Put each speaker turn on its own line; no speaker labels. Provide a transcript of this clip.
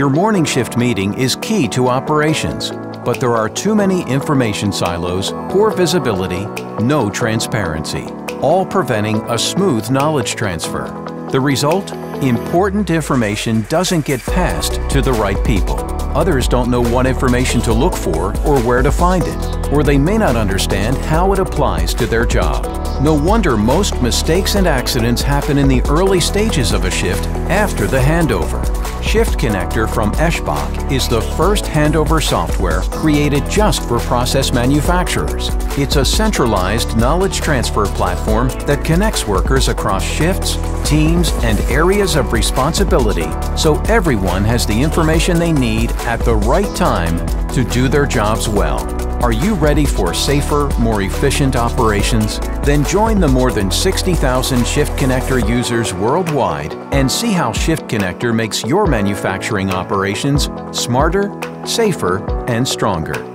Your morning shift meeting is key to operations, but there are too many information silos, poor visibility, no transparency, all preventing a smooth knowledge transfer. The result? Important information doesn't get passed to the right people. Others don't know what information to look for or where to find it, or they may not understand how it applies to their job. No wonder most mistakes and accidents happen in the early stages of a shift after the handover. Shiftconnector from Eschbach is the first handover software created just for process manufacturers. It's a centralized knowledge transfer platform that connects workers across shifts, teams, and areas of responsibility so everyone has the information they need at the right time to do their jobs well. Are you ready for safer, more efficient operations? Then join the more than 60,000 Shiftconnector users worldwide and see how Shiftconnector makes your manufacturing operations smarter, safer, and stronger.